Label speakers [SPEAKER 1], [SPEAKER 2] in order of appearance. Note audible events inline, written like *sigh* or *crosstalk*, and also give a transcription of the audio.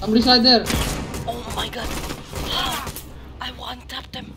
[SPEAKER 1] Somebody's right there.
[SPEAKER 2] Oh my god. *gasps* I one tapped them.